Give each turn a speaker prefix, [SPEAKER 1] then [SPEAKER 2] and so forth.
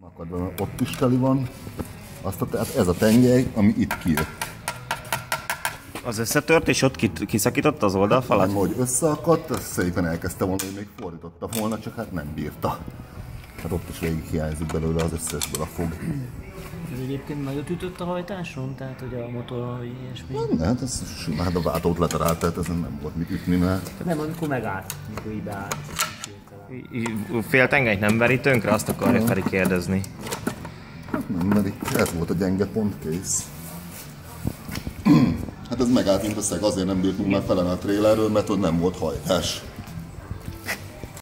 [SPEAKER 1] akadva, ott is teli van. Azt a, tehát ez a tengely, ami itt kijött.
[SPEAKER 2] Az összetört, és ott kit- kiszakította az oldalfalat?
[SPEAKER 1] Nem, hogy összeakadt, ezt szépen elkezdte volna, hogy még fordította volna, csak hát nem bírta. Hát ott is végig hiányzik belőle az összesből a fog.
[SPEAKER 3] Egyébként nagyot ütött a hajtáson? Tehát, hogy a motor, vagy ilyesmi?
[SPEAKER 1] Nem, hát ez simán hát a váltót leterált, tehát ezen nem volt mit ütni, mert
[SPEAKER 3] Tehát nem, amikor megállt, amikor így beállt.
[SPEAKER 2] I- Fél tengelyt nem veri tönkre? Azt akarja Feri kérdezni.
[SPEAKER 1] nem merik. Ez volt a gyenge pont, kész. Hát ez megállt, mint a szeg, azért nem bírtunk már felen a trélerről, mert ott nem volt hajtás.